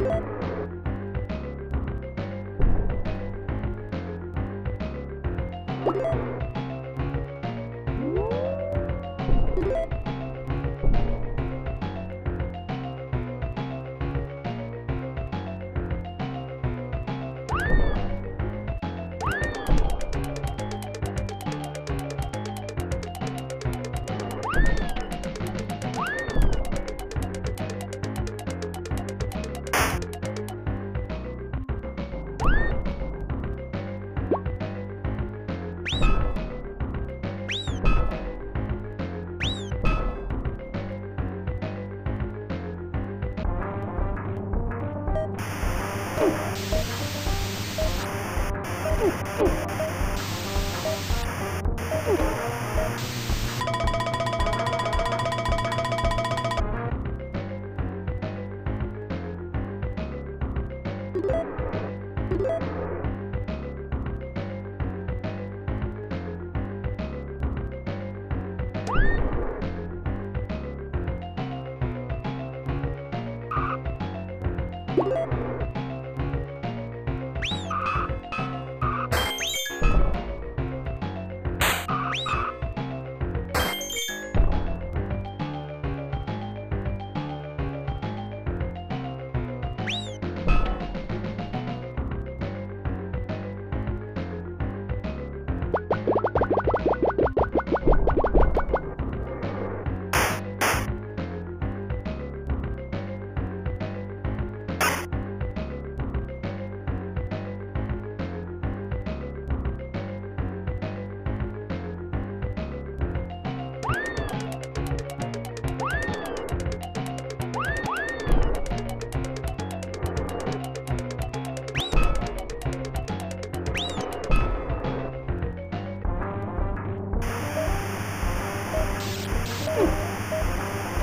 Thank you.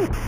Ooh.